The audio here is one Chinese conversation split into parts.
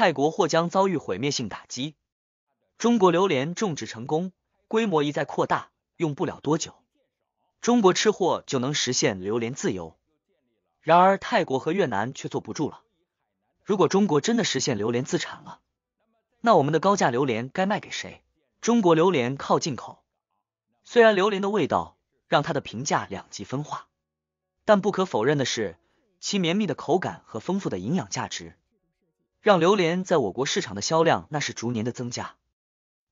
泰国或将遭遇毁灭性打击。中国榴莲种植成功，规模一再扩大，用不了多久，中国吃货就能实现榴莲自由。然而泰国和越南却坐不住了。如果中国真的实现榴莲自产了，那我们的高价榴莲该卖给谁？中国榴莲靠进口，虽然榴莲的味道让它的评价两极分化，但不可否认的是，其绵密的口感和丰富的营养价值，让榴莲在我国市场的销量那是逐年的增加。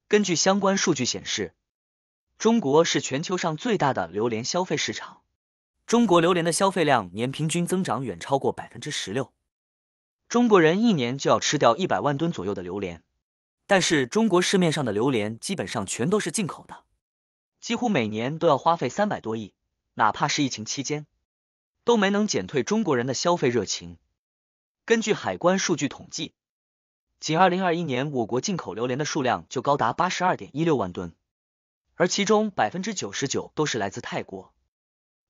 根据相关数据显示，中国是全球上最大的榴莲消费市场，中国榴莲的消费量年平均增长远超过百分之十六，中国人一年就要吃掉一百万吨左右的榴莲。但是中国市面上的榴莲基本上全都是进口的，几乎每年都要花费三百多亿，哪怕是疫情期间，都没能减退中国人的消费热情。根据海关数据统计，仅二零二一年我国进口榴莲的数量就高达八十二点一六万吨，而其中百分之九十九都是来自泰国，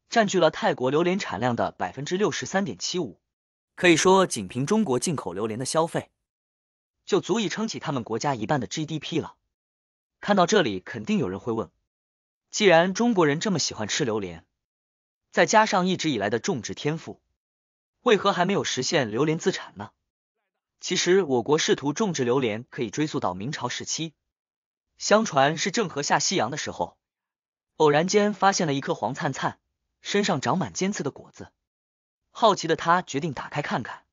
占据了泰国榴莲产量的百分之六十三点七五。可以说，仅凭中国进口榴莲的消费。就足以撑起他们国家一半的 GDP 了。看到这里，肯定有人会问：既然中国人这么喜欢吃榴莲，再加上一直以来的种植天赋，为何还没有实现榴莲自产呢？其实，我国试图种植榴莲可以追溯到明朝时期。相传是郑和下西洋的时候，偶然间发现了一颗黄灿灿、身上长满尖刺的果子，好奇的他决定打开看看。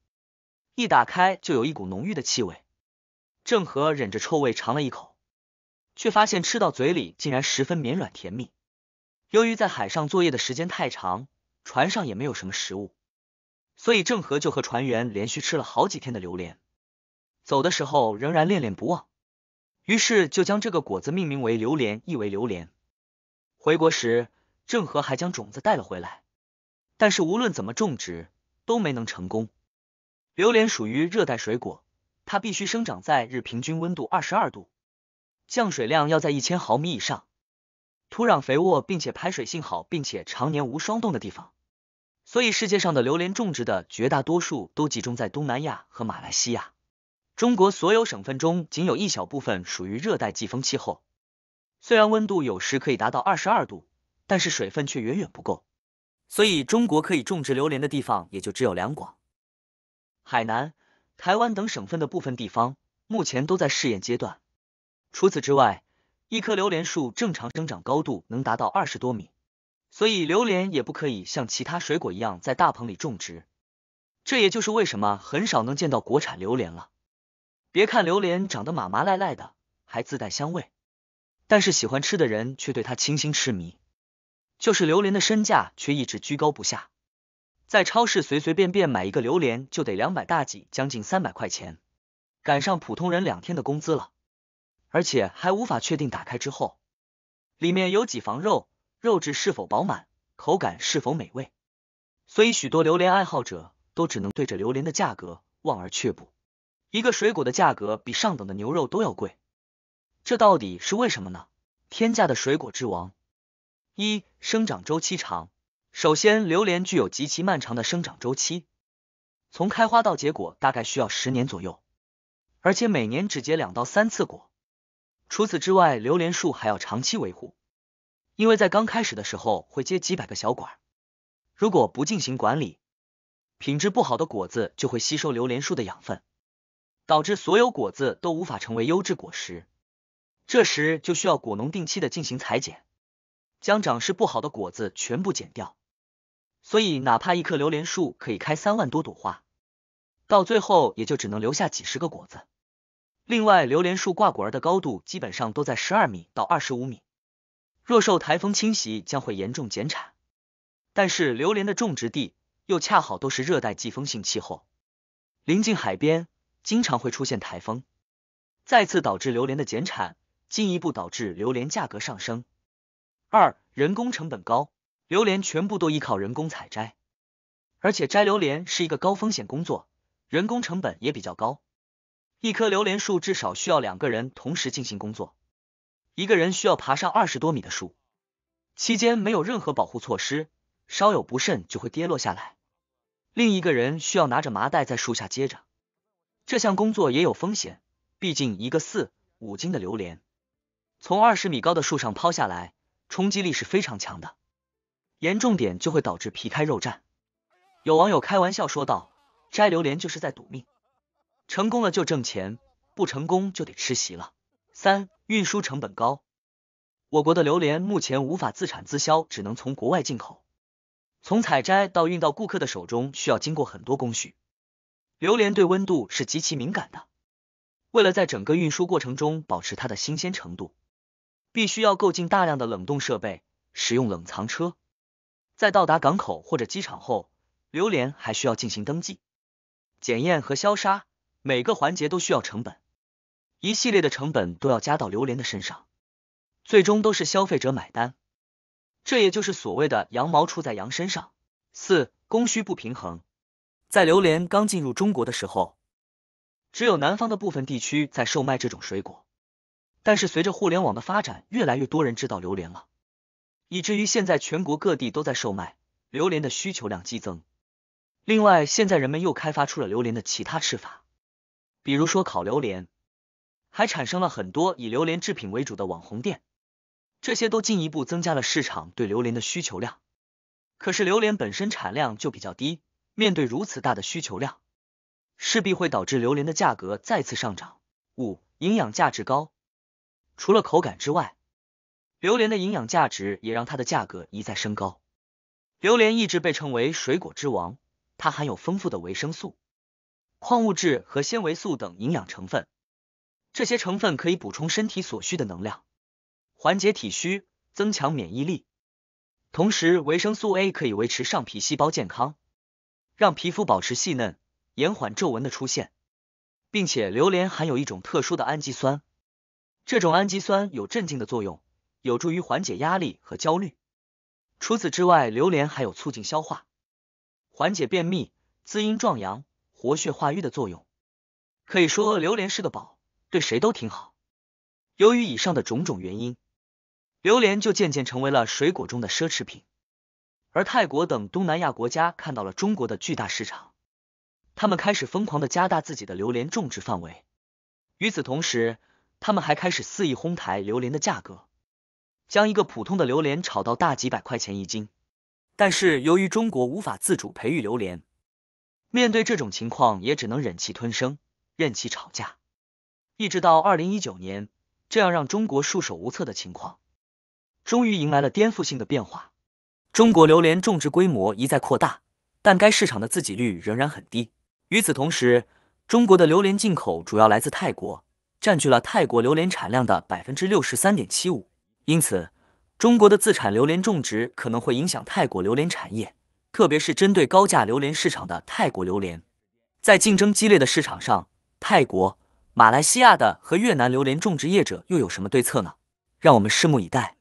一打开，就有一股浓郁的气味。郑和忍着臭味尝了一口，却发现吃到嘴里竟然十分绵软甜蜜。由于在海上作业的时间太长，船上也没有什么食物，所以郑和就和船员连续吃了好几天的榴莲。走的时候仍然恋恋不忘，于是就将这个果子命名为榴莲，意为榴莲。回国时，郑和还将种子带了回来，但是无论怎么种植都没能成功。榴莲属于热带水果。它必须生长在日平均温度二十二度，降水量要在一千毫米以上，土壤肥沃并且排水性好，并且常年无霜冻的地方。所以世界上的榴莲种植的绝大多数都集中在东南亚和马来西亚。中国所有省份中，仅有一小部分属于热带季风气候。虽然温度有时可以达到二十二度，但是水分却远远不够。所以中国可以种植榴莲的地方也就只有两广、海南。台湾等省份的部分地方目前都在试验阶段。除此之外，一棵榴莲树正常生长高度能达到二十多米，所以榴莲也不可以像其他水果一样在大棚里种植。这也就是为什么很少能见到国产榴莲了。别看榴莲长得麻麻赖赖的，还自带香味，但是喜欢吃的人却对它倾心痴迷。就是榴莲的身价却一直居高不下。在超市随随便便买一个榴莲就得两百大几，将近三百块钱，赶上普通人两天的工资了。而且还无法确定打开之后里面有几房肉，肉质是否饱满，口感是否美味。所以许多榴莲爱好者都只能对着榴莲的价格望而却步。一个水果的价格比上等的牛肉都要贵，这到底是为什么呢？天价的水果之王，一生长周期长。首先，榴莲具有极其漫长的生长周期，从开花到结果大概需要十年左右，而且每年只结两到三次果。除此之外，榴莲树还要长期维护，因为在刚开始的时候会结几百个小管，如果不进行管理，品质不好的果子就会吸收榴莲树的养分，导致所有果子都无法成为优质果实。这时就需要果农定期的进行裁剪，将长势不好的果子全部剪掉。所以，哪怕一棵榴莲树可以开三万多朵花，到最后也就只能留下几十个果子。另外，榴莲树挂果儿的高度基本上都在十二米到二十五米，若受台风侵袭，将会严重减产。但是，榴莲的种植地又恰好都是热带季风性气候，临近海边，经常会出现台风，再次导致榴莲的减产，进一步导致榴莲价格上升。二，人工成本高。榴莲全部都依靠人工采摘，而且摘榴莲是一个高风险工作，人工成本也比较高。一棵榴莲树至少需要两个人同时进行工作，一个人需要爬上二十多米的树，期间没有任何保护措施，稍有不慎就会跌落下来。另一个人需要拿着麻袋在树下接着。这项工作也有风险，毕竟一个四五斤的榴莲，从二十米高的树上抛下来，冲击力是非常强的，严重点就会导致皮开肉绽。有网友开玩笑说道：“摘榴莲就是在赌命，成功了就挣钱，不成功就得吃席了。”三、运输成本高，我国的榴莲目前无法自产自销，只能从国外进口。从采摘到运到顾客的手中，需要经过很多工序。榴莲对温度是极其敏感的，为了在整个运输过程中保持它的新鲜程度，必须要购进大量的冷冻设备，使用冷藏车。在到达港口或者机场后，榴莲还需要进行登记、检验和消杀，每个环节都需要成本，一系列的成本都要加到榴莲的身上，最终都是消费者买单。这也就是所谓的羊毛出在羊身上。四、供需不平衡。在榴莲刚进入中国的时候，只有南方的部分地区在售卖这种水果，但是随着互联网的发展，越来越多人知道榴莲了，以至于现在全国各地都在售卖榴莲的需求量激增。另外，现在人们又开发出了榴莲的其他吃法，比如说烤榴莲，还产生了很多以榴莲制品为主的网红店，这些都进一步增加了市场对榴莲的需求量。可是榴莲本身产量就比较低，面对如此大的需求量，势必会导致榴莲的价格再次上涨。五、营养价值高，除了口感之外，榴莲的营养价值也让它的价格一再升高。榴莲一直被称为水果之王。它含有丰富的维生素、矿物质和纤维素等营养成分，这些成分可以补充身体所需的能量，缓解体虚，增强免疫力。同时，维生素 A 可以维持上皮细胞健康，让皮肤保持细嫩，延缓皱纹的出现。并且，榴莲含有一种特殊的氨基酸，这种氨基酸有镇静的作用，有助于缓解压力和焦虑。除此之外，榴莲还有促进消化。缓解便秘、滋阴壮阳、活血化瘀的作用，可以说榴莲是个宝，对谁都挺好。由于以上的种种原因，榴莲就渐渐成为了水果中的奢侈品。而泰国等东南亚国家看到了中国的巨大市场，他们开始疯狂的加大自己的榴莲种植范围。与此同时，他们还开始肆意哄抬榴莲的价格，将一个普通的榴莲炒到大几百块钱一斤。但是由于中国无法自主培育榴莲，面对这种情况也只能忍气吞声，任其吵架。一直到二零一九年，这样让中国束手无策的情况，终于迎来了颠覆性的变化。中国榴莲种植规模一再扩大，但该市场的自给率仍然很低。与此同时，中国的榴莲进口主要来自泰国，占据了泰国榴莲产量的百分之六十三点七五。因此，中国的自产榴莲种植可能会影响泰国榴莲产业，特别是针对高价榴莲市场的泰国榴莲。在竞争激烈的市场上，泰国、马来西亚的和越南榴莲种植业者又有什么对策呢？让我们拭目以待。